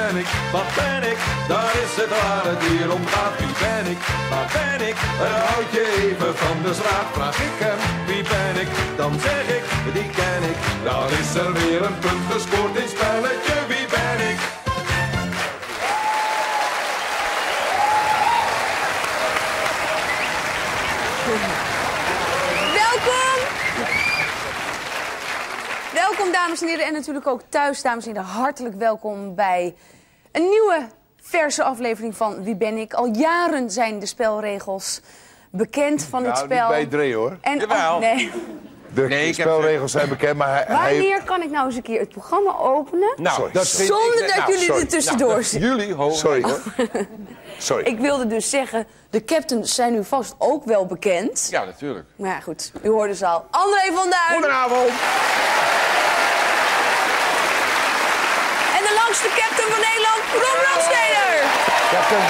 ben ik, wat ben ik? Daar is het waar het hier om gaat. Wie ben ik, wat ben ik? Er houd je even van de straat. Vraag ik hem, wie ben ik? Dan zeg ik, die ken ik. Daar is er weer een punt gescoord in spelletje. Welkom, dames en heren. En natuurlijk ook thuis, dames en heren. Hartelijk welkom bij een nieuwe verse aflevering van Wie ben ik? Al jaren zijn de spelregels bekend van het Nou, spel. niet bij Dre hoor. En, Jawel. oh, nee. De Nee, ik heb- spelregels zijn bekend, maar hij... hij- Wanneer kan ik nou eens een keer het programma openen? Nou, Sorry. dat Zonder ik... dat nou, jullie sorry. er tussendoor zitten. Jullie. Sorry hoor. Sorry. Ik wilde dus zeggen, de captains zijn nu vast ook wel bekend. Ja, natuurlijk. Maar ja, goed. U hoorde ze al. André van Duin. Goedenavond. En de langste captain van Nederland, Ron Brandsteder. Captain,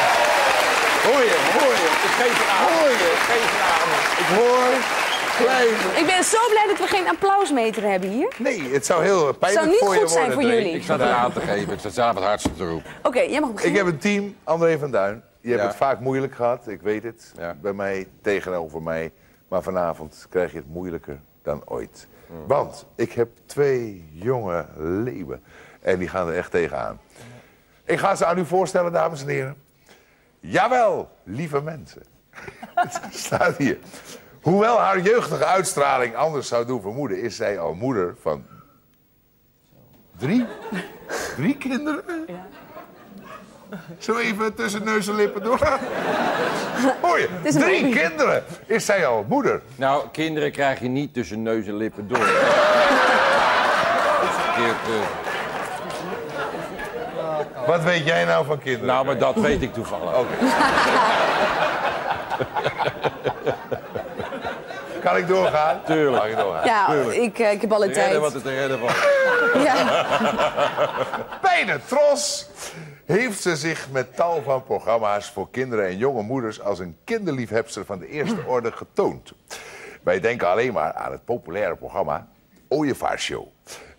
Hoor je, hoor je. Ik geef het aan. Hoor je? Ik geef het aan. ik hoor... Ik ben zo blij dat we geen applausmeter hebben hier. Nee, het zou heel pijnlijk Zou niet voor je goed zijn worden, voor jullie. Ik zat er aan te geven. Ik zat zelf het hardste te roepen. Oké, jij mag Ik beginnen. heb een team, André van Duin. Je hebt Ja. het vaak moeilijk gehad, ik weet het. Ja. Bij mij, tegenover mij. Maar vanavond krijg je het moeilijker dan ooit. Want ik heb twee jonge leeuwen. En die gaan er echt tegenaan. Ik ga ze aan u voorstellen, dames en heren. Jawel, lieve mensen. Het staat hier. Hoewel haar jeugdige uitstraling anders zou doen vermoeden, is zij al moeder van drie, drie kinderen. Zo even tussen neus en lippen door. Hoor je? is een Drie kinderen is zij al moeder. Nou, kinderen krijg je niet tussen neus en lippen door. Verkeerd. Wat weet jij nou van kinderen? Nou, maar dat weet ik toevallig. Oké. kan ik doorgaan? Tuurlijk. Mag ik doorgaan? Ja, ik, eh, ik heb alle tijd. Redden wat het te redden was. Ja. Bij de Tros heeft ze zich met tal van programma's voor kinderen en jonge moeders als een kinderliefhebster van de eerste orde getoond. Wij denken alleen maar aan het populaire programma Ooievaarshow.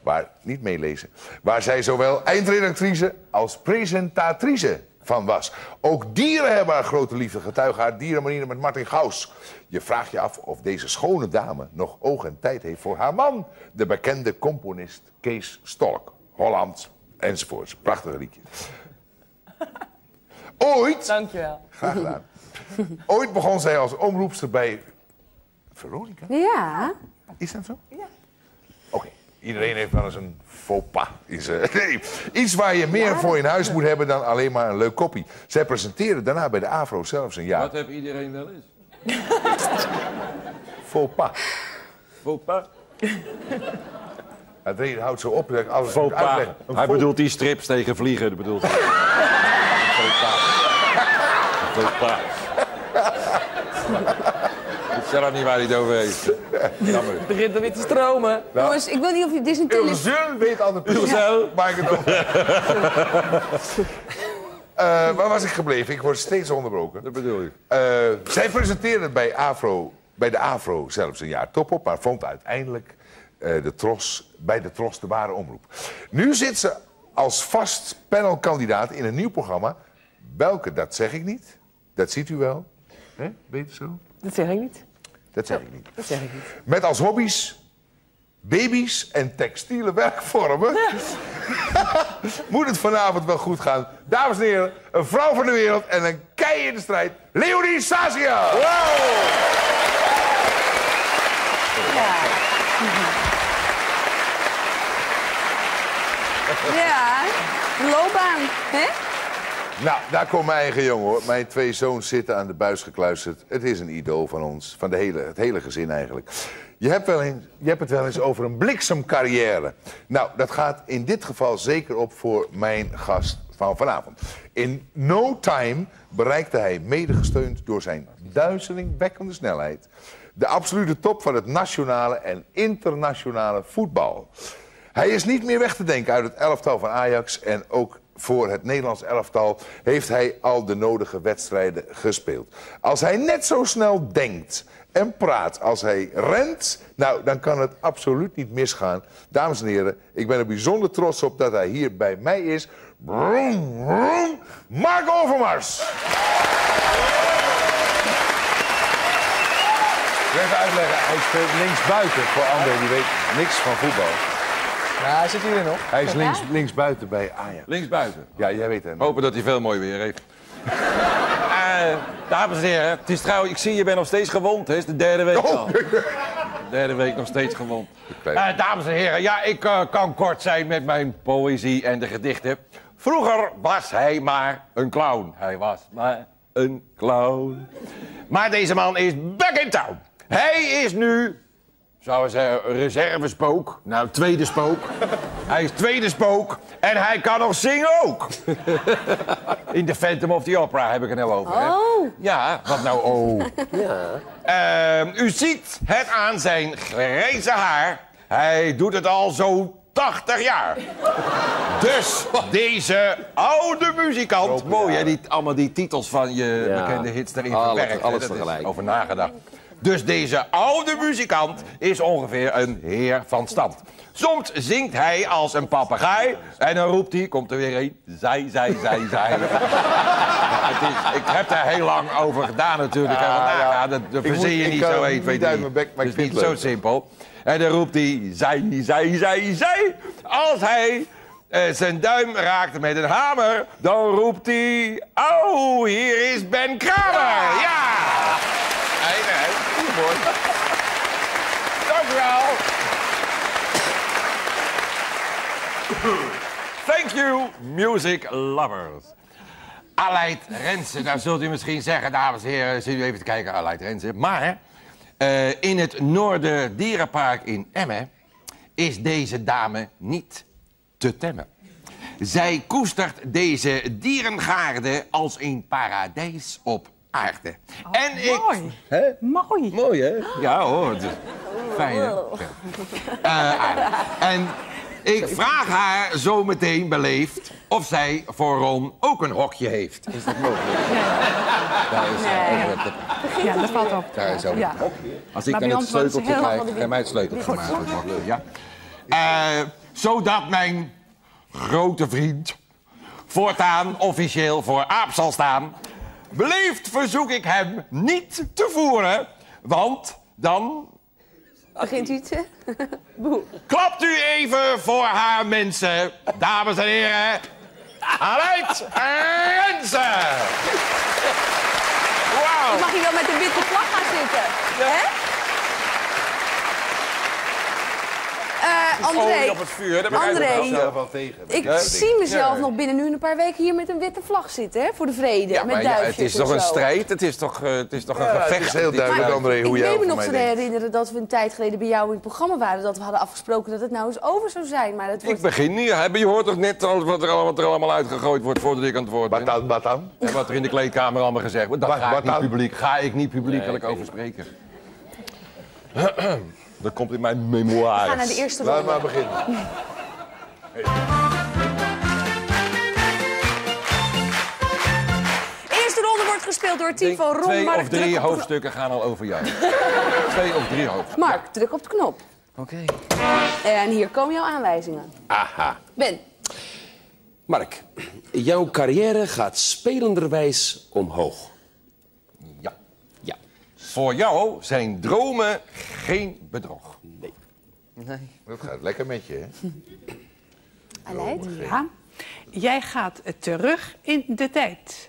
Waar, niet meelezen, waar zij zowel eindredactrice als presentatrice van was. Ook dieren hebben haar grote liefde, getuige haar dierenmarine met Martin Gaus. Je vraagt je af of deze schone dame nog oog en tijd heeft voor haar man, de bekende componist Kees Stolk. Holland enzovoorts. Prachtige liedje. Ooit, Dankjewel. graag gedaan. Ooit begon zij als omroepster bij Veronica. ja. Is dat zo? Ja. Iedereen heeft wel eens een faux pas. Is, eh, nee, iets waar je meer voor in huis moet hebben dan alleen maar een leuk kopie. Zij presenteerde daarna bij de AVRO zelfs een jaar. Wat heeft iedereen wel eens? Faux pas. Faux pas. Het reden houdt zo op dat ik alles Faux pas. Hij faux- bedoelt die strips tegen vliegen. Dat bedoelt hij. Faux pas. Faux pas. Ik zeg niet waar hij het over heeft. Jammer. Het begint er weer te stromen. Jongens, ik weet niet of je Disney Televisie... Ilse weet altijd precies Ilse. waar ik het over Eh, Waar was ik gebleven? Ik word steeds onderbroken. Dat bedoel ik. Eh, zij presenteerde bij, Afro, bij de Afro zelfs een jaar top op, maar vond uiteindelijk eh, de tros, bij de Tros de ware omroep. Nu zit ze als vast panelkandidaat in een nieuw programma. Welke, dat zeg ik niet. Dat ziet u wel. Hè? Weet je zo? Dat zeg ik niet. Dat zeg ik niet. Dat zeg ik niet. Met als hobby's baby's en textiele werkvormen. Moet het vanavond wel goed gaan. Dames en heren, een vrouw van de wereld en een kei in de strijd. Leonie Sasia! Ja, een loopbaan. Hè? Nou, daar komt mijn eigen jongen hoor. Mijn twee zoons zitten aan de buis gekluisterd. Het is een idool van ons, van de hele, het hele gezin eigenlijk. Je hebt, wel je hebt het wel eens over een bliksemcarrière. Nou, dat gaat in dit geval zeker op voor mijn gast van vanavond. In no time bereikte hij, mede gesteund door zijn duizelingwekkende snelheid... de absolute top van het nationale en internationale voetbal. Hij is niet meer weg te denken uit het elftal van Ajax en ook voor het Nederlands elftal heeft hij al de nodige wedstrijden gespeeld. Als hij net zo snel denkt en praat als hij rent, nou, dan kan het absoluut niet misgaan. Dames en heren, ik ben er bijzonder trots op dat hij hier bij mij is. Brom, brom, Mark Overmars. Even uitleggen, hij speelt linksbuiten voor André, die weet niks van voetbal. Ja, hij zit hier nog. Hij is links, linksbuiten bij Ajax. Linksbuiten. Ja, jij weet het. Hopen dat hij veel mooi weer heeft. Eh, dames en heren, het is trouwens, ik zie je bent nog steeds gewond. Het is de derde week al. De derde week nog steeds gewond. Eh, dames en heren, ja, ik eh, kan kort zijn met mijn poëzie en de gedichten. Vroeger was hij maar een clown. Hij was maar een clown. Maar deze man is back in town. Hij is nu, zouden we zeggen, reservespook. Nou, tweede spook. Hij is tweede spook en hij kan nog zingen ook. In The Phantom of the Opera heb ik het nou over. hè? Oh. Ja, wat nou oh? Ehm, u ziet het aan zijn grijze haar. Hij doet het al zo 80 jaar. Dus deze oude muzikant... Mooi hè, die, allemaal die titels van je Ja. bekende hits erin Alles- verwerkt. alles is tegelijk. Over nagedacht. Dus deze oude muzikant is ongeveer een heer van stand. Soms zingt hij als een papegaai en dan roept hij, komt er weer een, zij, zij, zij, zij. Ja, is, ik heb daar heel lang over gedaan natuurlijk. Ah, ja. ja, dat, dat Ik verzin moet- je niet zo het 1, niet 2, uit 3. mijn bek, maar Het is niet zo simpel. En dan roept hij, zij, zij, zij, zij. Als hij eh, zijn duim raakt met een hamer, dan roept hij... Oh, hier is Ben Kramer! Ja! Nee, nee, goed mooi. Dank u wel. Thank you, music lovers. Aleid Rensen, nou zult u misschien zeggen, dames en heren, zit u even te kijken, Aleid Rensen. Maar eh, in het Noorden Dierenpark in Emmen is deze dame niet te temmen. Zij koestert deze dierengaarde als een paradijs op aarde. en ik... Mooi. Hè? Mooi. Mooi, hè? Ja, hoor. Is fijn, hè? Eh, aardig. en ik vraag haar zo meteen beleefd of zij voor Ron ook een hokje heeft. Is dat mogelijk? Daar is Nee. over het- Ja, dat valt op. daar is over Ja. het hokje. Als ik Maar dan het sleuteltje krijg, geef mij het sleuteltje maar. Ja? Eh, zodat mijn grote vriend voortaan officieel voor aap zal staan. Beleefd verzoek ik hem niet te voeren, want dan Begint u te... Klapt u even voor haar mensen, dames en heren. Aleid Rensen. Wauw. Mag je wel met een witte vlag gaan zitten? Hè? Eh, André, Olie op het vuur, daar ik wel. tegen. ik Ja, zie mezelf Ja. nog binnen nu een paar weken hier met een witte vlag zitten, hè? Voor de vrede, Ja, met maar ja, duifjes het is toch een strijd, het is toch, eh, het is toch een het gevecht. is heel duidelijk, Maar André, hoe ik jij weet me nog te herinneren dat we een tijd geleden bij jou in het programma waren. Dat we hadden afgesproken dat het nou eens over zou zijn. Maar dat wordt... Ik begin niet, hè, je hoort toch net al wat er, allemaal, wat er allemaal uitgegooid wordt voordat ik aan het woord ben. Wat dan, wat dan? En wat er in de kleedkamer allemaal gezegd wordt, Wat- ga ik wat niet publiek, ga ik niet publiekelijk over spreken. Dat komt in mijn memoires. We gaan naar de eerste ronde. maar beginnen. Eerste ronde wordt gespeeld door het team Denk, van Ron. Twee Mark, of drie hoofdstukken gaan al over jou. twee of drie hoofdstukken. Mark, druk op de knop. Oké. En hier komen jouw aanwijzingen. Aha. Ben, Mark, jouw carrière gaat spelenderwijs omhoog. Ja. Ja. Voor jou zijn dromen geen bedrog. Dat gaat lekker met je, hè? Aleid. Ja. Jij gaat terug in de tijd.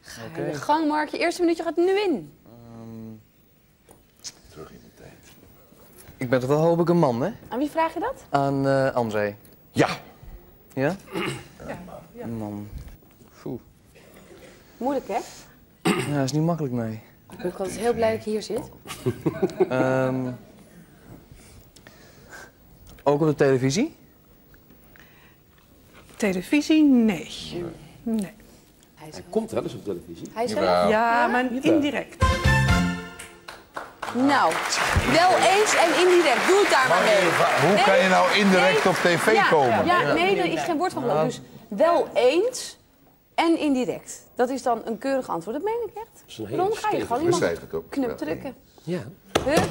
Ga je gang, Mark. Je eerste minuutje gaat nu in. Terug in de tijd. Ik ben toch wel hoop ik een man, hè? Aan wie vraag je dat? Aan eh André. Ja. Ja? Een man. Moeilijk, hè? Ja, dat is niet makkelijk, nee. Ik ben ook altijd heel blij dat je hier zit. Ehm, ook op de televisie? Televisie? Nee. Nee. Hij komt wel eens op televisie. hij is er. Ja, maar indirect. Nou, wel eens en indirect. Doe het daar maar mee. Hoe Nee, kan je nou indirect nee. op tv Ja, komen? Ja, nee, er is geen woord van geloof. Dus wel eens en indirect. Dat is dan een keurig antwoord. Dat meen ik echt. Ron, ga je gewoon. Op. knip Ja. drukken. Ja. Hup.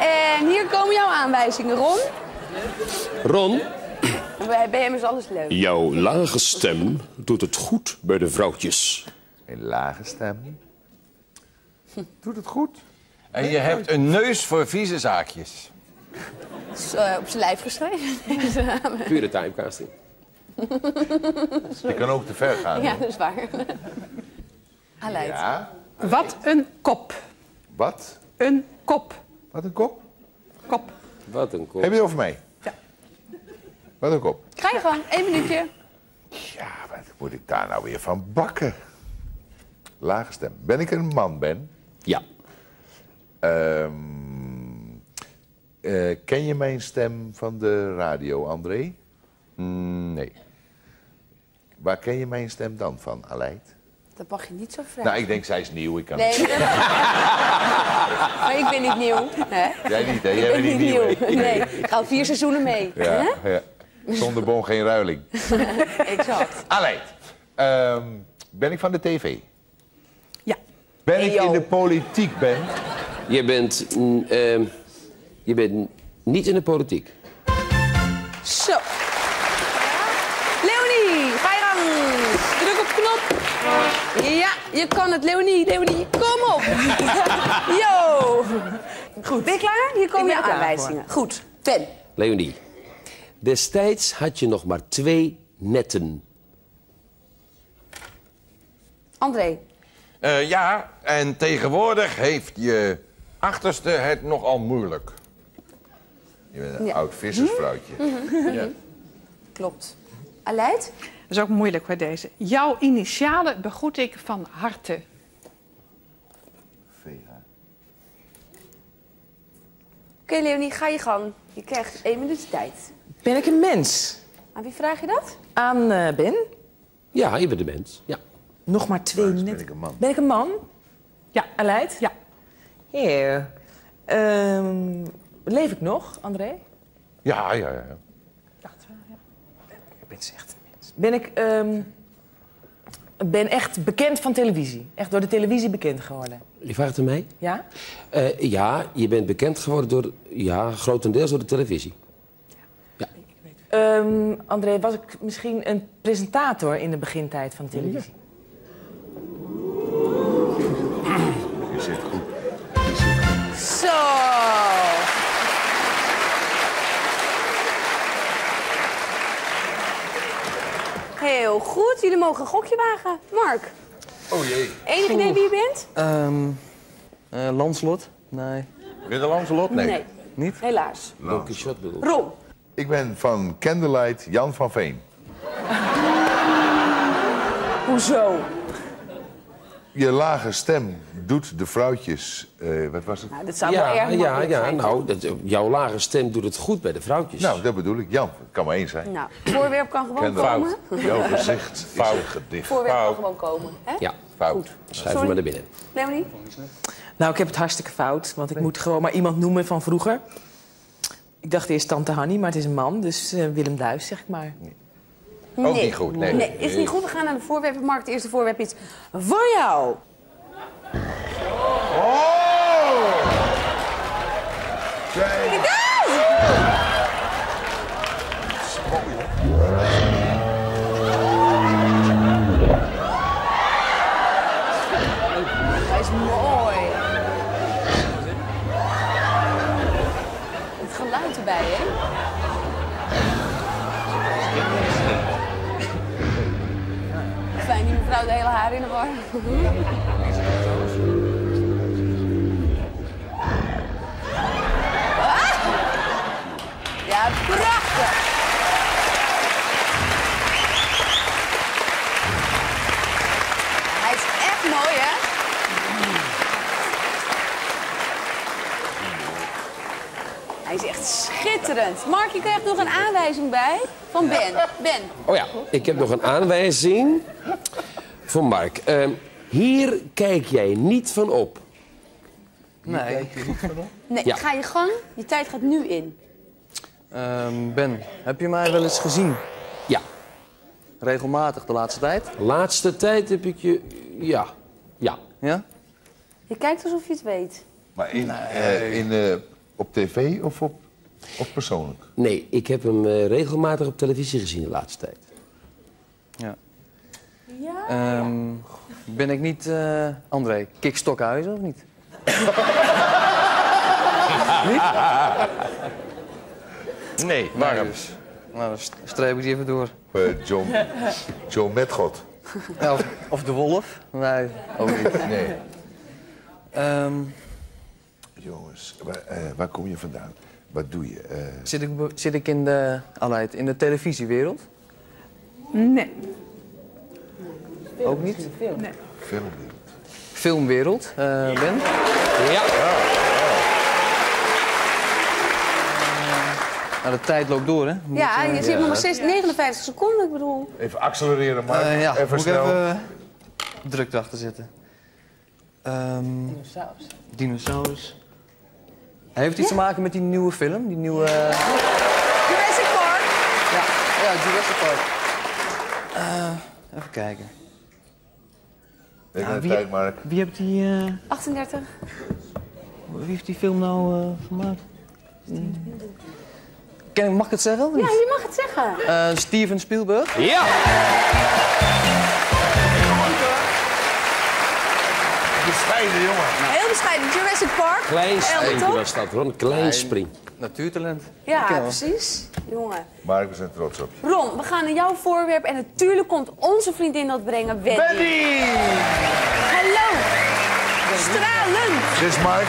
En hier komen jouw aanwijzingen, Ron. Ron, Bij hem is alles leuk. jouw lage stem doet het goed bij de vrouwtjes. Een lage stem. Doet het goed? En je hebt een neus voor vieze zaakjes. Is, op zijn lijf geschreven. deze. Pure timecasting. Je kan ook te ver gaan. ja, dat is waar. Aleid. Ja? Wat een kop. Wat? Een kop. Wat een kop? Kop. Wat een kop. Heb je het over mij? Ja. Wat een kop? Ga je gang, één minuutje. Ja, wat moet ik daar nou weer van bakken? Lage stem. Ben ik een man, Ben? Ja. Ehm, eh, ken je mijn stem van de radio, André? Mm, nee. Waar ken je mijn stem dan van, Aleid? Dat mag je niet zo vragen. Nou, ik denk, zij is nieuw. Ik kan Nee, maar, ik ben niet nieuw. Hè? Jij niet, hè? Ik Jij ben bent niet nieuw. Nee, ik ga al vier seizoenen mee. Ja, ja. Zonder bon geen ruiling. Exact. Aleid, ehm, ben ik van de tv? Ja. Ben ik in de politiek, Ben? Je bent, mm, ehm, je bent niet in de politiek. Zo. Leonie, ga je gang. Druk op knop. Ja, je kan het, Leonie. Leonie, kom op. Yo. Goed. Ben je klaar? Hier komen je aanwijzingen. Goed. Ben. Leonie, destijds had je nog maar twee netten. André. Eh, ja, en tegenwoordig heeft je achterste het nogal moeilijk. Je bent een Ja. oud vissersvrouwtje. Ja. Klopt. Aleid? Dat is ook moeilijk hoor, deze. Jouw initialen begroet ik van harte. Oké, Leonie, ga je gang. Je krijgt één minuut tijd. Ben ik een mens? Aan wie vraag je dat? Aan eh, Ben? Ja, je bent de mens. Ja. Nog maar twee net. Ben ik een man? Ben ik een man? Ja. Aleid? Ja. Heer. Ehm, leef ik nog, André? Ja, ja, ja. Dacht wel, ja. Ik ben echt een mens. Ben ik... ehm, ben echt bekend van televisie. Echt door de televisie bekend geworden. Je vraagt aan mij? Ja? Eh, ja, je bent bekend geworden door, ja, grotendeels door de televisie. Ehm, André, was ik misschien een presentator in de begintijd van de televisie? Je zit goed. Zo. Heel goed. Jullie mogen een gokje wagen. Mark, Oh jee. enig idee wie je bent? Ehm eh, Landslot? Nee. Willem Lancelot? Nee. Niet? Helaas. Don Quixote bedoel ik. Ron. Ik ben van Candlelight Jan van Veen. Hoezo? Je lage stem doet de vrouwtjes... eh, wat was het? Nou, dat zou wel Ja, erg ja, ja. zijn. Nou, dat, jouw lage stem doet het goed bij de vrouwtjes. Nou, dat bedoel ik. Jan, het kan maar één zijn. Nou, voorwerp kan gewoon komen. Jouw gezicht is een gedicht. Voorwerp kan Fout. gewoon komen. Hè? Ja, Fout. schuif Sorry. maar naar binnen. Leonie? Nou, ik heb het hartstikke fout. Want ik moet gewoon maar iemand noemen van vroeger. Ik dacht eerst Tante Hanny, maar het is een man. Dus eh, Willem Duis, zeg ik maar. Ook niet goed, nee. Nee, is niet goed. We gaan naar de voorwerpenmarkt. Eerste voorwerp is voor jou. Ja, prachtig. Hij is echt mooi, hè? Hij is echt schitterend. Mark, je krijgt nog een aanwijzing bij van Ben. Ben, Oh ja, ik heb nog een aanwijzing voor Mark. Ehm, hier kijk jij niet van op. Nee. Kijk je niet van op? Nee, Ja. ga je gang. Je tijd gaat nu in. Ehm, ben, heb je mij wel eens gezien? Ja. Regelmatig de laatste tijd? Laatste tijd heb ik je... Ja. Ja. Ja? Je kijkt alsof je het weet. Maar in, eh, in, eh, op tv of, op, of persoonlijk? Nee, ik heb hem eh, regelmatig op televisie gezien de laatste tijd. Ja. Ehm, ben ik niet eh André Kik Stokhuizen of niet? Nee, waarom? dus. Nou, dan st- streep ik die even door. Eh, John, John Metgod. Ja, of, of de wolf? Nee, ook niet. Nee. Ehm, Jongens, waar, eh, waar kom je vandaan? Wat doe je? Eh, zit, ik, zit ik in de, Aleid, in de televisiewereld? Nee. Ook niet? filmwereld. Filmwereld, eh, Ben? Ja. Nou, de tijd loopt door, hè? Moet, Ja, eh, je zit nog maar steeds 59 seconden, ik bedoel. Even accelereren, Mark. eh, ja, even moet snel. ik even druk erachter zetten. Ehm Dinosaurus. dinosaurus. Heeft iets te maken met die nieuwe film? Die nieuwe... Jurassic Park. Ja, ja Jurassic Park. Eh, even kijken. De wie- tijd, Mark. Wie heeft die, eh, 38. wie heeft die film nou eh, gemaakt? Ken mag ik het zeggen? Ja, je mag het zeggen. Eh, Steven Spielberg. Ja. Bescheiden, jongen. Heel bescheiden. Jurassic Park. Klein toch? was dat, Ron. Klein spring. Natuurtalent. Ja, precies. Jongen. Mark, we zijn trots op je. Ron, we gaan naar jouw voorwerp en natuurlijk komt onze vriendin dat brengen, Wendy. Benny! Hallo. Stralend. Dit is Mark.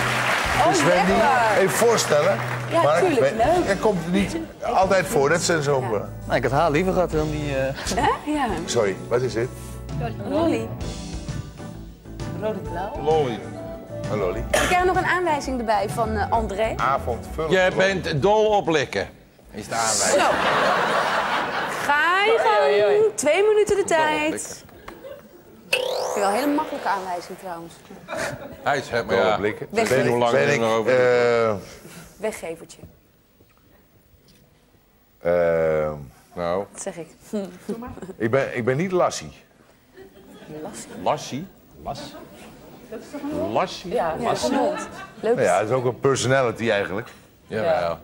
Dit is Oh, Wendy. lekker. Even voorstellen. Ja, Mark, tuurlijk, Ben- leuk. Er komt niet altijd voor. Dat zijn zo... Nou, ik had haar liever gehad dan die... eh, Hè? Ja. Sorry, wat is dit? Lolly. Rode-blauw. Lolly. Een lolly. Ik krijg nog een aanwijzing erbij van eh, André. Avond, vullen. Jij bent dol op likken. Is de aanwijzing. Zo. Ga je gang. Twee minuten de tijd. Ik vind wel een hele makkelijke aanwijzing trouwens. Hij maar Dol ja. op likken. Weg- Ben hoe lang Ben ik... nog over? eh, Weggevertje. eh, Nou, Dat zeg ik. ik, ben, ik ben niet Lassie. Lassie. Lassie? Ja, Ja, van de hond. Leuk. Nou ja, dat is ook een personality eigenlijk. Jawel.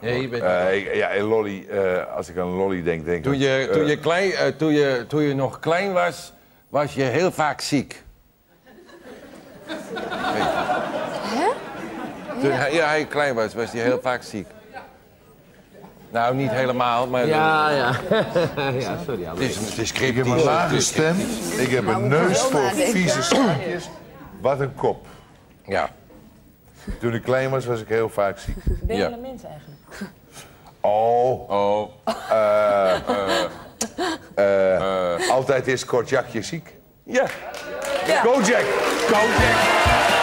Ja, je bent... Eh, ik- ja, en lolly, eh, als ik aan lolly denk, denk ik... Toen je, eh, toen, je klein, eh, toen, je, toen je nog klein was, was je heel vaak ziek. Hè? Toen hij, ja, hij klein was, was hij heel vaak ziek. Nou, niet helemaal, maar Ja, ja. ja, sorry. het is, het is Ik heb een lage stem, ik heb Nou, een neus voor vieze schaapjes. Wat een kop. Ja. Toen ik klein was, was ik heel vaak ziek. Ben je een mens eigenlijk? Oh, Oh, eh, altijd is kort jakje ziek. ja. Ja. Go Jack! Go Jack.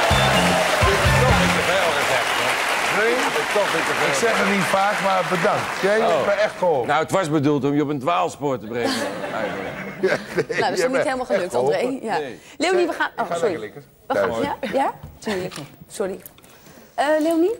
Toch niet te veel. ik zeg het niet vaak, maar bedankt. Jij hebt Oh. me echt geholpen. Nou, het was bedoeld om je op een dwaalspoor te brengen. eigenlijk. Ja, nee, Nou, dat is niet helemaal gelukt, André. Ja. Nee. Leonie, we gaan... Ik Oh, ga sorry. We gaan... Ja? Ja? Tuurlijk. Sorry. Eh Leonie?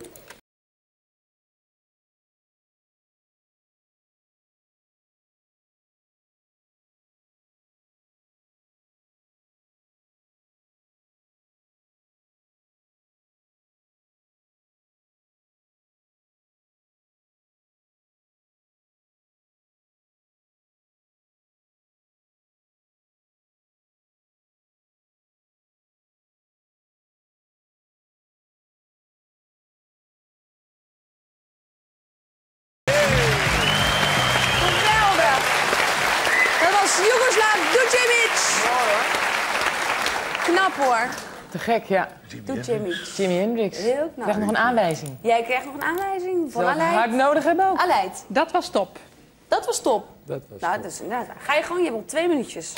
Knap hoor. Te gek, ja. Ducevic. Jimi Hendrix. Heel Ik krijg nog een aanwijzing. Jij krijgt nog een aanwijzing van Zou ik hard Aleid. nodig hebben ook. Aleid, Dat was top. dat was top. Dat was Nou, dus, nou, ga je gewoon, je hebt nog twee minuutjes.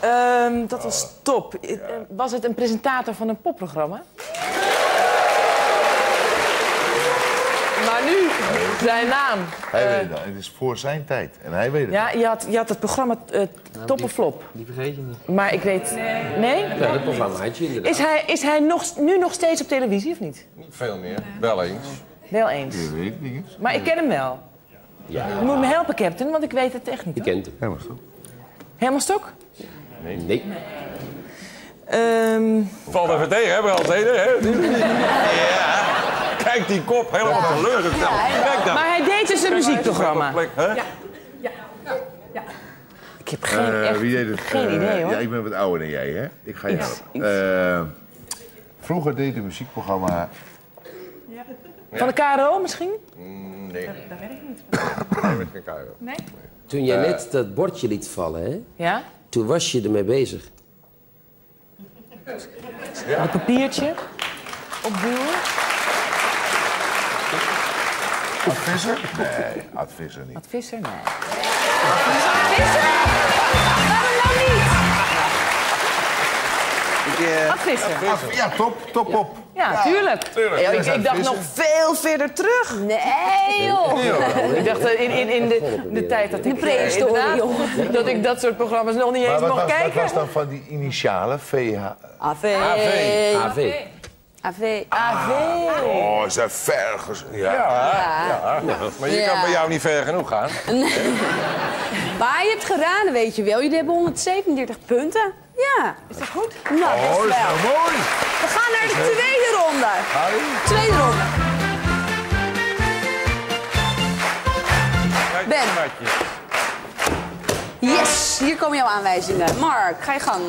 Ehm, dat was top. Eh, Was het een presentator van een popprogramma? Maar nu, Zijn naam. Hij Eh, weet het al. Het is voor zijn tijd. En hij weet het. Ja, je had, je had het programma eh Top of Flop. Die vergeet je niet. Maar ik weet... Nee? Ja, dat programma had je inderdaad. Is hij, is hij nog, nu nog steeds op televisie of niet? Niet veel meer. Wel eens. Wel eens. Je weet het niet. Maar ik ken hem wel. Ja, Je moet me helpen, Captain, want ik weet het echt niet. je kent hem. Helemaal goed. Helemaal stok? Nee. Ehm, Valt even tegen, hè, hè? Ja. Kijk die kop, helemaal teleurgesteld. Kijk dan. maar hij deed dus een muziekprogramma. Plek, hè? Ik heb geen, Eh, echt, wie deed het? geen Eh, idee hoor. Ja, ik ben wat ouder dan jij, hè? Ik ga je helpen. Eh, vroeger deed een muziekprogramma... Van de KRO misschien? Nee. Dat weet ik niet. Nee, met geen kuier. Toen jij net dat bordje liet vallen, hè? Ja? Toen was je ermee bezig. Een papiertje. Opduwen. Advisser? Nee, advisser niet. Wat visser? Nee. Waarom nou niet? Wat visser? Ad- ja, top, top op. Ja, tuurlijk. Ja, ik, ik dacht nog veel verder terug. Nee, joh. Ik dacht eh, in, in, in de, de tijd dat ik... De prehistorie, eh, Dat ik dat soort programma's nog niet Maar eens wat mocht was, wat kijken. was dan van die initialen? VH? AV. AV. AV. AV. Oh, ze ver ges- Ja. Ja. Maar je Ja. kan bij jou niet ver genoeg gaan. Maar je hebt geraden, weet je wel. Jullie hebben 137 punten. Ja. Is dat goed? Nou, Oh, dat is wel. nou mooi. We gaan naar de tweede ronde. Tweede ronde. Ben. Yes, hier komen jouw aanwijzingen. Mark, ga je gang.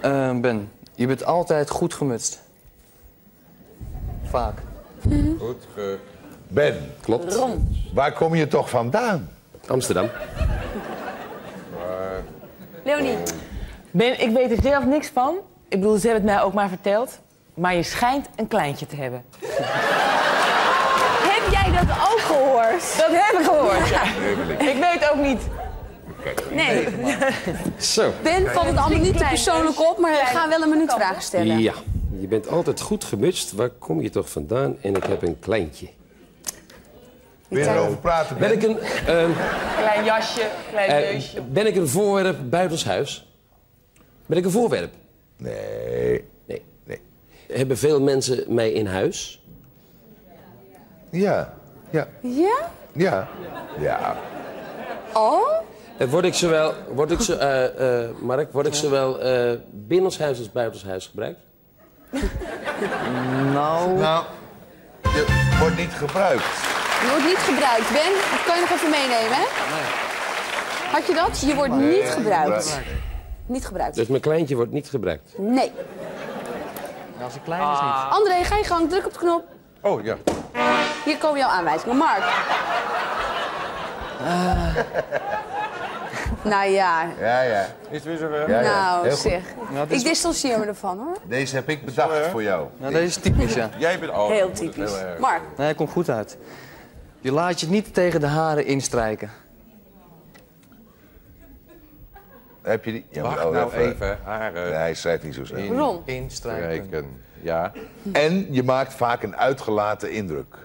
Eh, ben, je bent altijd goed gemutst. Vaak. Goed, ge... Ben, Klopt. Ron. waar kom je toch vandaan? Amsterdam. Leonie. Ben, ik weet er zelf niks van. Ik bedoel, ze hebben het mij ook maar verteld. Maar je schijnt een kleintje te hebben. Heb jij dat ook gehoord? Dat heb ik gehoord. Ik weet ook niet. Nee. Zo. Ben valt het allemaal niet te persoonlijk op, maar we gaan wel een minuutvraag stellen. Ja. Je bent altijd goed gemutst. Waar kom je toch vandaan? En ik heb een kleintje. Wil je erover praten, Ben? Ben ik een, ehm, Klein jasje, klein eh, neusje. ben ik een voorwerp buitenshuis? Ben ik een voorwerp? Nee. Nee. Nee. Hebben veel mensen mij in huis? Ja. Ja. Ja? Ja. Ja. Oh? Word ik zowel, word ik zo, eh, eh, Mark, word ik zowel eh binnenshuis als buitenshuis gebruikt? Nou, Nou, je wordt niet gebruikt. Je wordt niet gebruikt. Ben, dat kan je nog even meenemen, hè? Had je dat? Je wordt niet gebruikt. Niet gebruikt. Dus mijn kleintje wordt niet gebruikt. Nee. als ik klein is niet. André, ga je gang. Druk op de knop. Oh, ja. Hier komen jouw aanwijzingen. Mark. Nou ja, Ja, ja. Is het weer zover? ja, ja. nou zeg. Nou, Ik is, distancieer me ervan hoor. Deze heb ik bedacht voor jou. nou, deze is typisch, ja. Jij bent... Oh, Heel typisch. heel erg. Mark, Nee, hij komt goed uit. Je laat je niet tegen de haren instrijken. Heb je die? Ja, Wacht oh, nou even. Haren Nee, hij schrijft niet zo snel. Ron. Instrijken. instrijken. Ja. En je maakt vaak een uitgelaten indruk.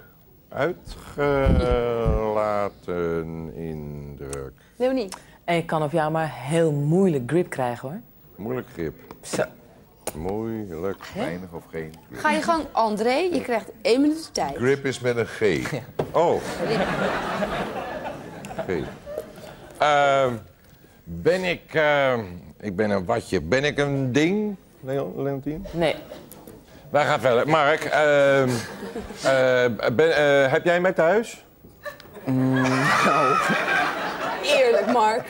Uitgelaten indruk. Leonie. En je kan op jou maar heel moeilijk grip krijgen hoor. Moeilijk grip. Zo. Moeilijk. Weinig of geen. Ga je gang, André. Je krijgt één minuut de tijd. Grip is met een G. Oh. Oké. Ehm, ben ik... ehm, ik ben een watje. Ben ik een ding, Leo- Leontien? Nee. Wij gaan verder. Mark, ehm, eh, ben, eh, heb jij mij thuis? Eerlijk, Mark.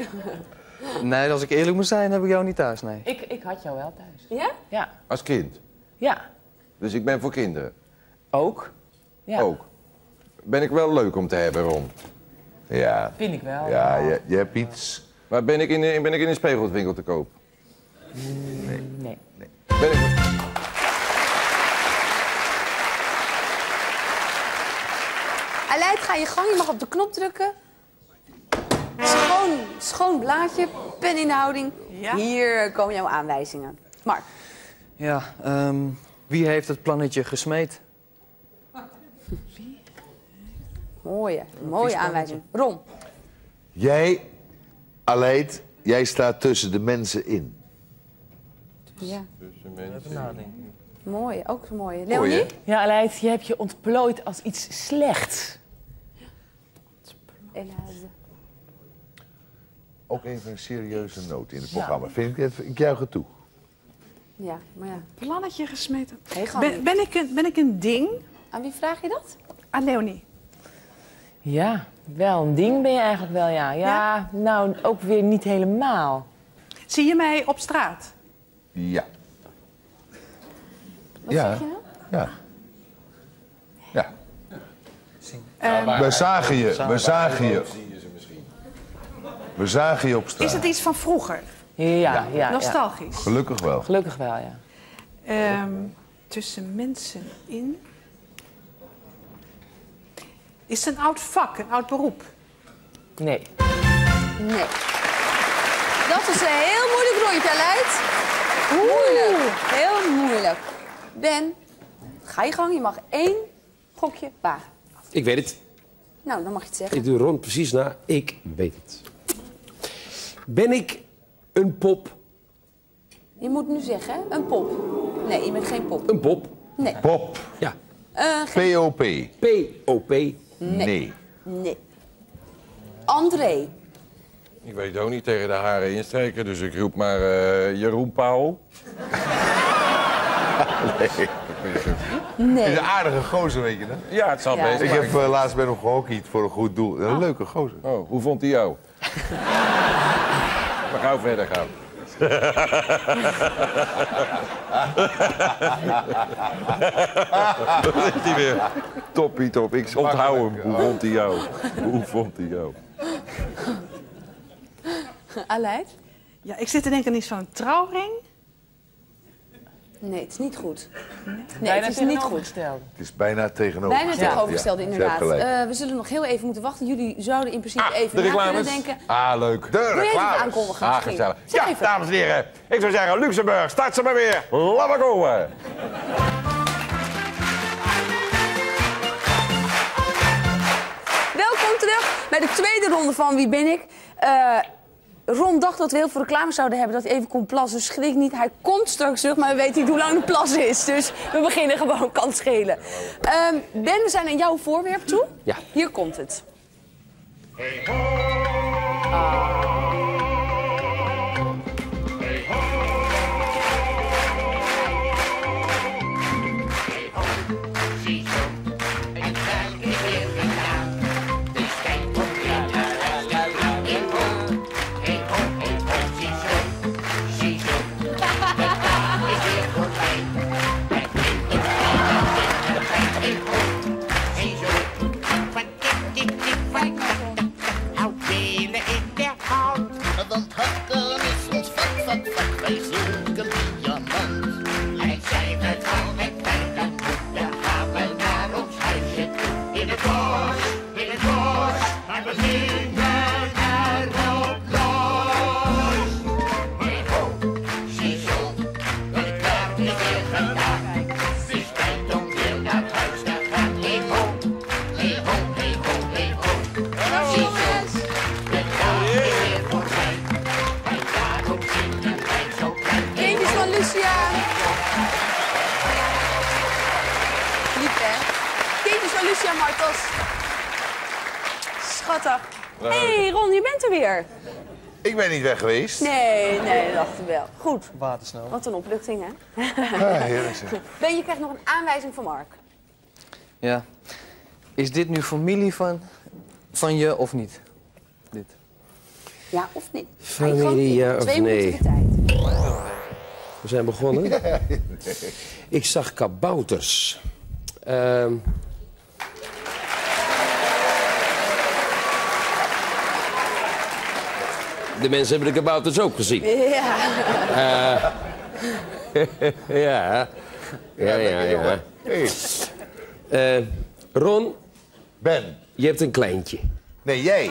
Nee, als ik eerlijk moet zijn, heb ik jou niet thuis, nee. Ik, ik had jou wel thuis. Ja? Ja. Als kind. Ja. Dus ik ben voor kinderen. Ook. Ja. Ook. Ben ik wel leuk om te hebben, Ron? Ja. Vind ik wel. Ja, je, je hebt iets. Maar ben ik in, de- ben ik in een speelgoedwinkel te koop? Nee. Ben ik... Aleid, ga je gang. Je mag op de knop drukken. Schoon, blaadje, pen in de houding. Hier komen jouw aanwijzingen. Mark. Ja, ehm, wie heeft het plannetje gesmeed? Mooie, mooie aanwijzing. Ron, Jij, Aleid, jij staat tussen de mensen in. ja, Even nadenken. mooi, ook een mooie. Mooi, Leonie? Ja, Aleid, je hebt je ontplooid als iets slechts. Helaas. Ook even een serieuze noot in het programma. Vind ik, het, ik juich het toe. Ja, maar ja. Plannetje gesmeten. Ben, ik een, ben ik een ding? Aan wie vraag je dat? Aan Leonie. Ja, wel een ding ben je eigenlijk wel, ja. Ja, nou, ook weer niet helemaal. Zie je mij op straat? Ja. Wat Ja. zeg je nou? Ja. Ja. Ehm, We zagen je, we zagen je. We zagen je op straat. is het iets van vroeger? Ja, ja, ja. Nostalgisch? Gelukkig wel. Gelukkig wel, ja. Ehm, tussen mensen in. Is het een oud vak, een oud beroep? Nee. Nee. Dat is een heel moeilijk rondje, Leid. Moeilijk. Heel moeilijk. Ben, ga je gang. Je mag één gokje wagen. Ik weet het. Nou, dan mag je het zeggen. Ik doe rond precies na. Ik weet het. Ben ik een pop? Je moet nu zeggen, een pop. Nee, je bent geen pop. Een pop? Nee. Pop. Ja. Eh, geen... POP. P-O-P. Nee. Nee. André. Ik weet ook niet tegen de haren insteken, dus ik roep maar eh, Jeroen Pauw. Is Nee. een aardige gozer, weet je dat? Ja, het zal Ja. best. Ik heb eh, laatst bij hem gehockeyd voor een goed doel. Een leuke gozer. Oh, hoe vond hij jou? We gaan verder gaan. Daar is hij weer. Toppie top. Ik onthoud hem. Hoe vond hij jou? Hoe vond hij jou? Aleid? Ja, ik zit te denken aan iets van een trouwring. Nee, het is niet goed. Nee, Bijna het is niet goed. tegenovergesteld. Het is bijna tegenover. Bijna tegenovergesteld, Ja, inderdaad. Eh, we zullen nog heel even moeten wachten. Jullie zouden in principe Ah, even de na kunnen reclames. denken. Ah, leuk. De Wil je even reclame. aankondigen Ah, gezellig. Ja, even. dames en heren. Ik zou zeggen, Luxemburg, start ze maar weer. Laat maar komen. Welkom terug bij de tweede ronde van Wie ben ik? Eh, Ron dacht dat we heel veel reclame zouden hebben, dat hij even kon plassen. Dus schrik niet, hij komt straks terug, maar we weten niet hoe lang de plas is. Dus we beginnen gewoon, kan schelen. Ehm, ben, we zijn aan jouw voorwerp toe. Ja. Hier komt het. Uitdelen niet weg geweest. Nee, nee, dat dacht ik wel. Goed. Watersnel. Wat een opluchting, hè? Ah, heerlijk zeg. Ben, je krijgt nog een aanwijzing van Mark. Ja. Is dit nu familie van, van je of niet? Dit. Ja of niet? Familie, ja of Twee nee? minuten de tijd. We zijn begonnen. Ik zag kabouters. Ehm. De mensen hebben de kabouters ook gezien. Ja. Ja. Ja, ja, ja. Hey, Eh, Ron, Ben. je hebt een kleintje. Nee, jij.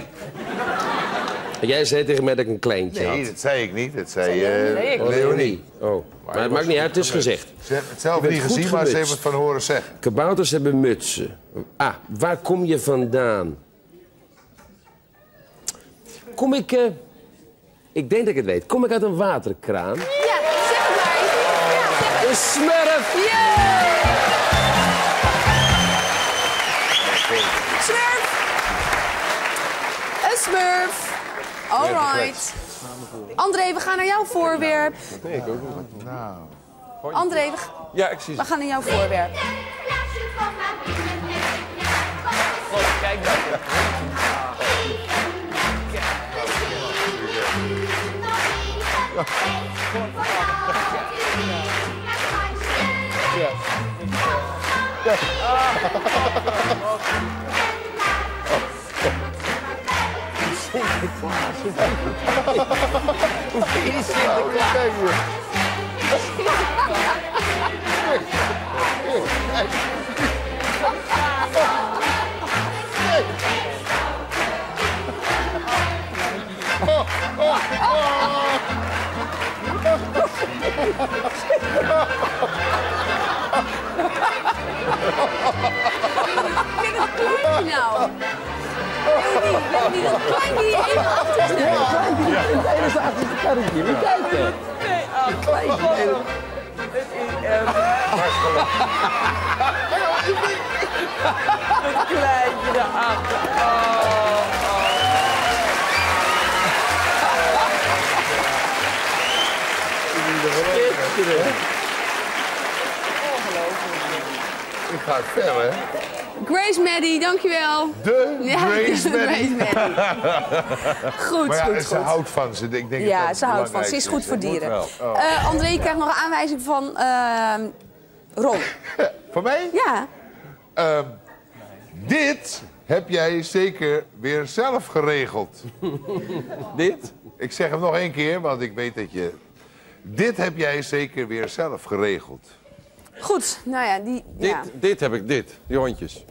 Jij zei tegen mij dat ik een kleintje Nee, had. dat zei ik niet. Dat zei Nee, ik- eh Oh, Leonie. Oh, maar het maakt niet uit, het is gezegd. Ze heeft het zelf niet gezien, maar ze heeft gemutst. het van horen zeggen. Kabouters hebben mutsen. Ah, waar kom je vandaan? Kom ik... ik denk dat ik het weet. Kom ik uit een waterkraan? Ja, zeg het maar. Ja, zeg het. Een smurf! Smurf! Een smurf. Alright. André, we gaan naar jouw voorwerp. Nee, ik ook niet. Nou. André, we, Ja, ik zie we gaan naar jouw voorwerp. Kijk Yes. Daar. Kijk, wat klein die nou. Wil die, wil die dat klein die even achter snel? Kleintje daarachter. Oh, Ik ga ver, hè? Grace Maddie, dankjewel. De Ja, Grace Maddie. Maddie. Goed, Maar ja, goed, ze goed. houdt van ze. Ik denk dat Ja, dat ze het houdt van. Ze is goed voor dieren. Oh. Eh, André, je krijgt nog een aanwijzing van ehm, Ron. Voor mij? Ja. Ehm, dit heb jij zeker weer zelf geregeld. Dit? Ik zeg hem nog één keer, want ik weet dat je... Dit heb jij zeker weer zelf geregeld. Goed, nou ja, die... Dit, Ja. dit heb ik, dit. Die hondjes.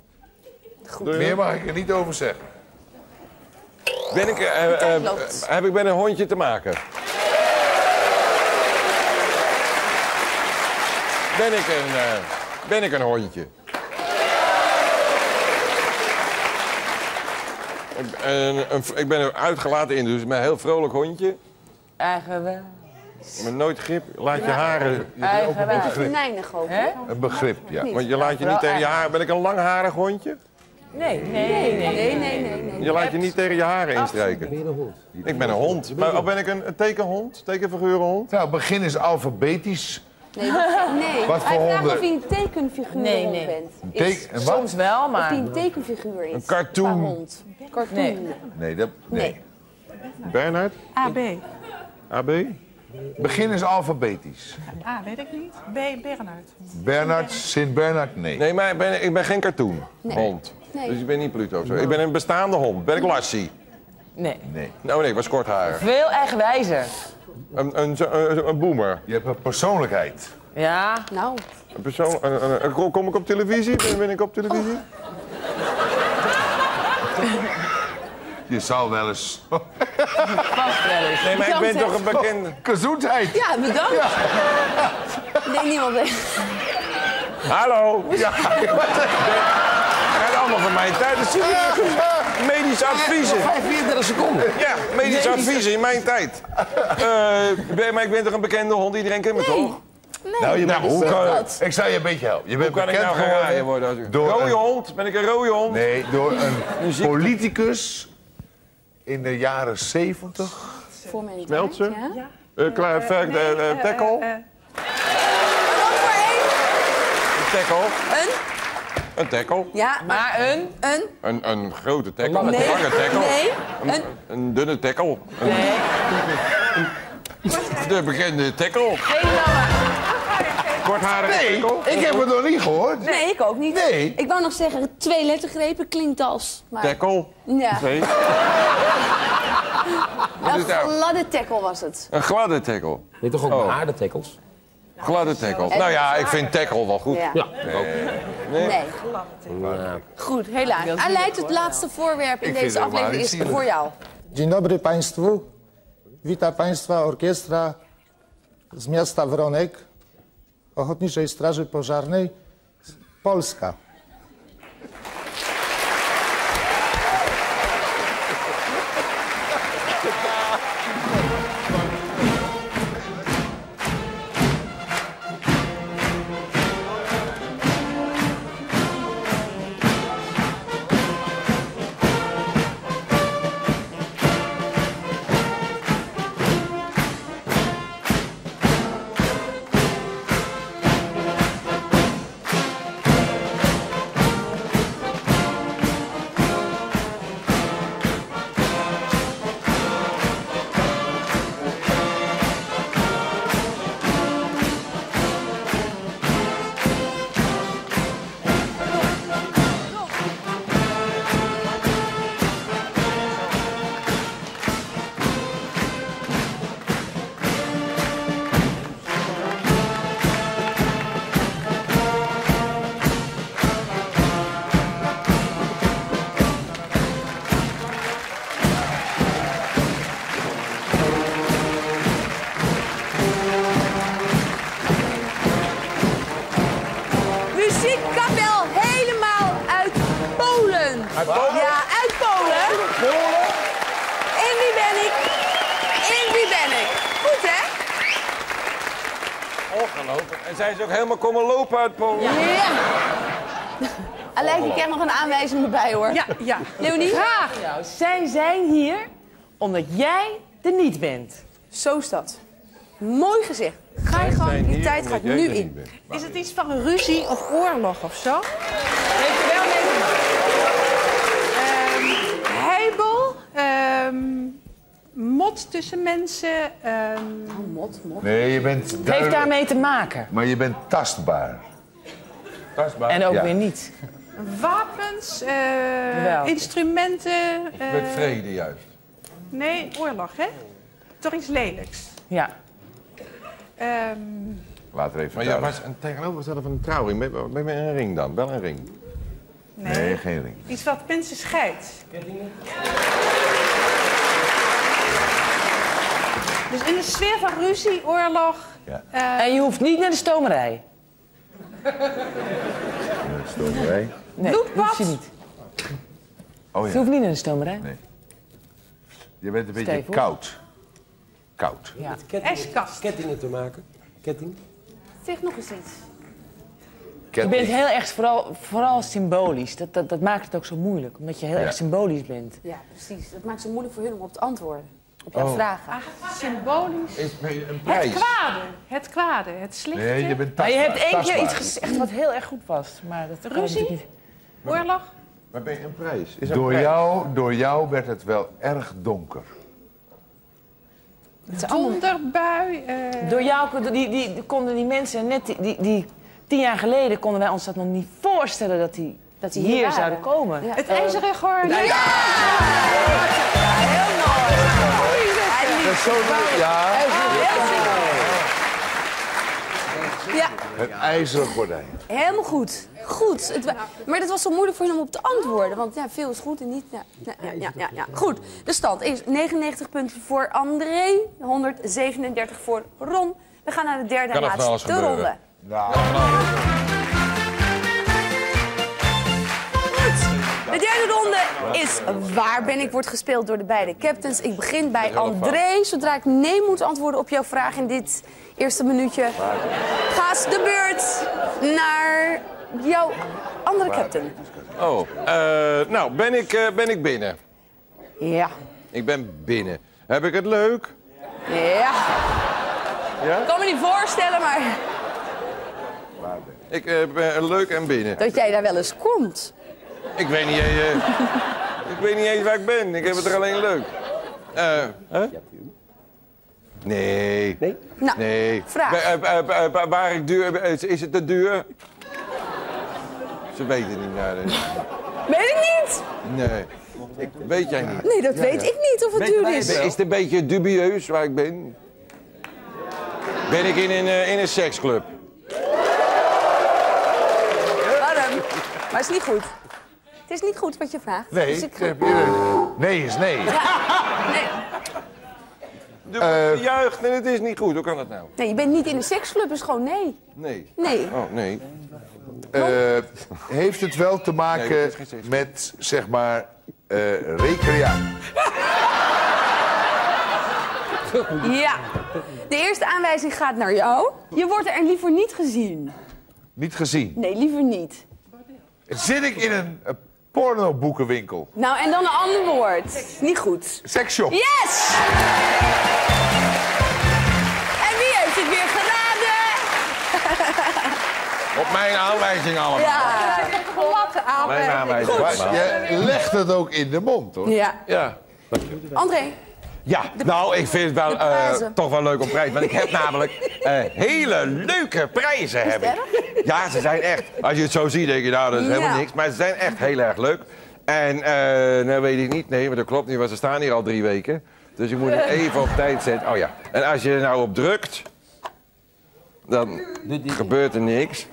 Meer mag ik er niet over zeggen. Ben ik, eh, eh, heb ik met een hondje te maken? Ben ik een, eh, ben ik een hondje? Ik, een, een, ik ben een uitgelaten Indus, met een heel vrolijk hondje. Eigenwijs. Met nooit grip. Laat je haren. Ook. Hè? Een begrip, ja. Want je laat je niet tegen je haren. Ben ik een langharig hondje? Nee, nee, nee. Nee, nee. Je laat je niet tegen je haren instrijken. Ik ben een hond. Maar oh, ben ik een, een tekenhond? Tekenfigurenhond? Nou, begin is alfabetisch. Nee, wat- nee. Wat voor Hij vraagt honden? of je een tekenfiguur Nee, nee. bent. Wat? Soms wel, Of maar... die een tekenfiguur is. Een cartoon. Hond. Cartoon. Nee. Nee, dat, nee. Nee. Bernhard? AB. AB? Begin is alfabetisch. A, weet ik niet. B, Bernhard. Bernard, Sint-Bernard, nee. Nee, maar ik ben, ik ben geen cartoon. Hond. Nee. Dus ik ben niet Pluto. of Zo. Ik ben een bestaande hond. Ben ik Lassie? Nee. nee. Nou nee, ik was kortharig. Veel eigenwijzer. Een, een, een, een boomer. Je hebt een persoonlijkheid. Ja. Nou, Een persoon, een, een- een- kom- kom ik op televisie? Ben, ben ik op televisie? Je zal wel eens... Vast wel eens. Nee, maar ik ben Bedankt, toch een bekende... Gezondheid! ja, bedankt. Nee, niemand weet. Hallo! Ja. Gaat allemaal van mijn tijd. Dat zie je. Medische adviezen. 34 seconden. Ja, medische adviezen in mijn tijd. Eh, ben- maar ik ben toch een bekende hond? Iedereen kent me toch? Nou, je Nou, bent, hoe kan- ik, ik zal je een beetje helpen. Je bent Hoe kan ik bekend nou geraaien geworden worden? Als ik... door Rode een- hond? Ben ik een rode hond? Nee, door een politicus in de jaren 70. Voor mijn Smelt ze? tijd, ja. Eh, klaar, ver- eh, eh, tackle? Nog maar één. Een tackle? Een? Een tackle? Ja, Maar een... een? Een, een grote tackle? lange Een Nee. lange tackle? Nee. Een, Een? dunne tackle? Een- Nee. De bekende tackle? Geen lange. Kortharige Nee, ik heb het nog niet gehoord. Nee, ik ook niet. Nee. Ik wou nog zeggen, twee lettergrepen klinkt als... Maar, Tackle? Ja, Nee. een nou? gladde tackle was het. Een gladde tackle? Nee, toch ook Oh. behaarde tackles? Gladde tackle. Nou ja, ik vind tackle wel goed. Ja. Ja, Nee. Goed, helaas. Hij leidt het laatste voorwerp in Ik deze aflevering is voor jou. Dzień dobry Państwu. Witam Państwa orkiestra z miasta Wronek, Ochotniczej Straży Pożarnej, Polska. Uit Polen? Ja, uit Polen. Polen? En wie ben ik? En wie ben ik? Goed, hè? Ongelooflijk. En zijn ze ook helemaal komen lopen uit Polen? Ja. Aleid, ik krijg nog een aanwijzing erbij, hoor. Ja, ja. Leonie? Graag. Zij zijn hier omdat jij er niet bent. Zo is dat. Mooi gezegd. Ga je gang, die tijd gaat nu in. Is het iets van ruzie of oorlog of zo? Heeft er wel mee te maken. Ehm, heibel, ehm, mot tussen mensen. ehm, Mot, mot. Nee, je bent Het heeft daarmee te maken. maar je bent tastbaar. Tastbaar. En ook Ja. weer niet. wapens, eh, instrumenten. eh, Met vrede juist. nee, oorlog, hè? Toch iets lelijks. Ja. Ehm, Later even Maar duidelijk. was een tegenovergestelde van een trouwring. Ben je een ring dan? Wel een ring. nee. Nee, geen ring. Iets wat mensen scheidt. Dus in de sfeer van ruzie, oorlog. Ja. eh, En je hoeft niet naar de stomerij. Stomerij. Nee, Bloedbad. hoeft je niet. Oh Je ja. hoeft niet naar de stomerij. Nee. Je bent een beetje koud. Koud. Ja. ijskast. Kettingen te maken. Ketting. Zeg nog eens iets. Je bent heel erg vooral, vooral symbolisch. Dat, dat, dat maakt het ook zo moeilijk, omdat je heel Ja. erg symbolisch bent. Ja, precies. Dat maakt het zo moeilijk voor hun om op te antwoorden. Op jouw Oh. vragen. Ah, symbolisch. Is een Het prijs? kwade. Het kwade. Het slechte. Nee, je bent Maar tastbaar. je hebt één keer iets gezegd wat heel erg goed was. Maar dat Ruzie? Oorlog. Maar ben je een prijs? Is een Door prijs? jou, door jou werd het wel erg donker. Donderbui. eh, Door jou die, die, die- konden die mensen net die, die, die tien jaar geleden konden wij ons dat nog niet voorstellen dat die, Dat die hier zouden komen. Ja. het ijzeren gordijn. Mooi. Liep Zo, ja, Ja, het ijzeren gordijn. helemaal goed. Goed. Het maar dat was zo moeilijk voor hem om op te antwoorden. Want ja, veel is goed en niet... Ja, ja, ja, ja, ja, ja. Goed. De stand is 99 punten voor André. 137 voor Ron. We gaan naar de derde en laatste ronde. Nou, De derde ronde is Waar ben ik? wordt gespeeld door de beide captains. Ik begin bij André. Zodra ik nee moet antwoorden op jouw vraag in dit eerste minuutje... gaat de beurt naar jouw andere captain. Oh, eh, nou, ben ik, eh, ben ik binnen? Ja. Ik ben binnen. Heb ik het leuk? Ja. Ja? Ik kan me niet voorstellen, maar Ik eh, ben leuk en binnen. dat jij daar wel eens komt. Ik weet niet, eh, eh, ik weet niet eens waar ik ben. Ik heb het er alleen leuk. Eh, hè? Nee. Nee? Nou, Nee. vraag. Eh, waar ik duur... Is, is het te duur? Ze weten niet. Nou, nee. weet ik niet. nee. Ik, weet jij niet? Nee, dat weet ik niet of het duur is. Is het een beetje dubieus waar ik ben? Ben ik in een, in een seksclub? Warm. Maar het is niet goed. Het is niet goed wat je vraagt. nee, Dus ik- nee is nee. De juicht en het is niet goed. Hoe kan dat nou? Nee, je bent niet in een seksclub, is gewoon nee. Nee. Nee. Oh, nee. Eh, heeft het wel te Nee, maken met, zeg maar, eh recreatie? Ja. De eerste aanwijzing gaat naar jou. Je wordt er liever niet gezien. Niet gezien. Nee, liever niet. Zit ik in een, een pornoboekenwinkel? Nou, en dan een ander woord. Niet goed. Sexshop? Yes! En wie heeft het weer geraden? Op mijn aanwijzing allemaal. Ja. Wat Mijn aan. aanwijzing Maar allemaal. je legt het ook in de mond, hoor. Ja. Ja. André. Ja, nou, ik vind het wel eh, toch wel leuk om prijs. Want ik heb namelijk eh, hele leuke prijzen. Heb ik. Ja, ze zijn echt. Als je het zo ziet, denk je, nou, dat is helemaal niks. Maar ze zijn echt heel erg leuk. En, eh nou weet ik niet, nee, maar dat klopt niet, want ze staan hier al drie weken. Dus je moet het even op tijd zetten. Oh ja, en als je er nou op drukt, dan gebeurt er niks.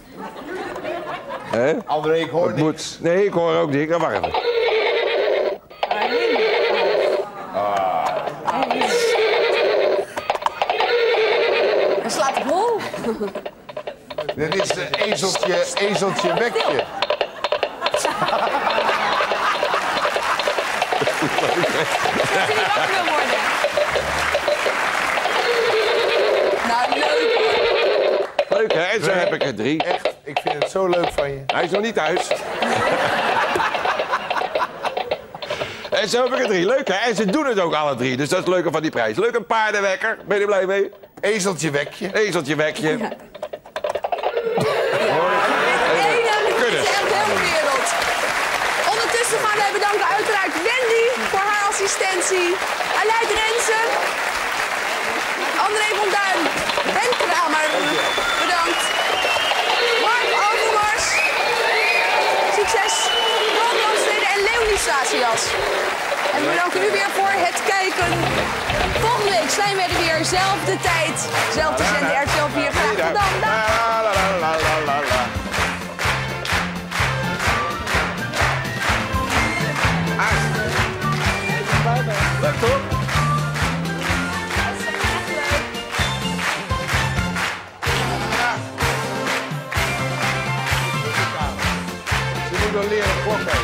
Hè? André, ik hoor Het niks. moet... Nee, ik hoor ook niks. Dan wacht even. Hij Dit is de ezeltje, ezeltje wekje. Dat hij niet wakker wil worden. Nou, leuk hoor. Leuk hè? En zo heb ik er drie. Echt, ik vind het zo leuk van je. Hij is nog niet thuis. en zo heb ik er drie. Leuk hè? En ze doen het ook alle drie. Dus dat is het leuke van die prijs. Leuk een paardenwekker. Ben je er blij mee? Ezeltje wekje. Ezeltje wekje. Nee, dat is Kunnen. echt heel de wereld. Ondertussen gaan wij bedanken uiteraard Wendy voor haar assistentie. Aleid Rensen. André van Duin. Ben Kramer. Bedankt. Mark Overmars. Succes. Ron Landstede en Leonie Stasias. En we bedanken u weer voor het kijken. Volgende week zijn we er weer. Zelfde tijd. Zelfde zender RTL 4. Graag gedaan. Dag. Ze moet wel leren klokken.